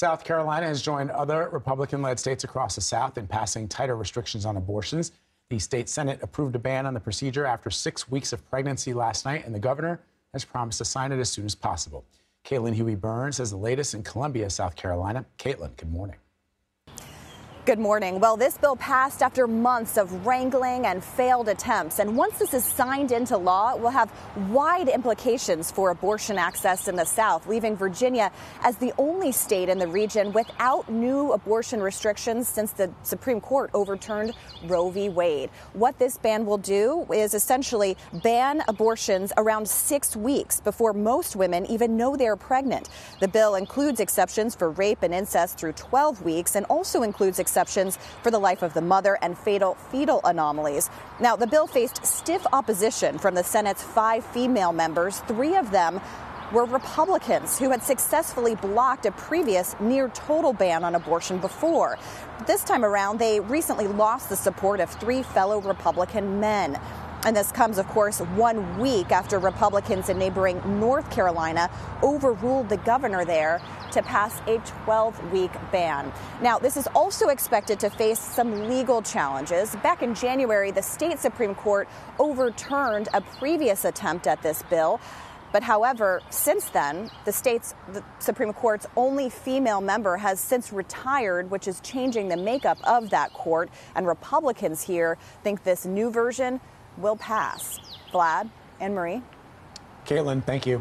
South Carolina has joined other Republican led states across the South in passing tighter restrictions on abortions. The state Senate approved a ban on the procedure after six weeks of pregnancy last night, and the governor has promised to sign it as soon as possible. Caitlin Huey Burns has the latest in Columbia, South Carolina. Caitlin, good morning. Good morning. Well, this bill passed after months of wrangling and failed attempts. And once this is signed into law, it will have wide implications for abortion access in the South, leaving Virginia as the only state in the region without new abortion restrictions since the Supreme Court overturned Roe v. Wade. What this ban will do is essentially ban abortions around six weeks before most women even know they're pregnant. The bill includes exceptions for rape and incest through 12 weeks and also includes exceptions for the life of the mother and fatal fetal anomalies. Now, the bill faced stiff opposition from the Senate's five female members. Three of them were Republicans who had successfully blocked a previous near total ban on abortion before. This time around, they recently lost the support of three fellow Republican men. And this comes, of course, one week after Republicans in neighboring North Carolina overruled the governor there to pass a 12 week ban. Now, this is also expected to face some legal challenges. Back in January, the state Supreme Court overturned a previous attempt at this bill. But however, since then, the state's the Supreme Court's only female member has since retired, which is changing the makeup of that court. And Republicans here think this new version will pass. Vlad Anne-Marie. Caitlin, thank you.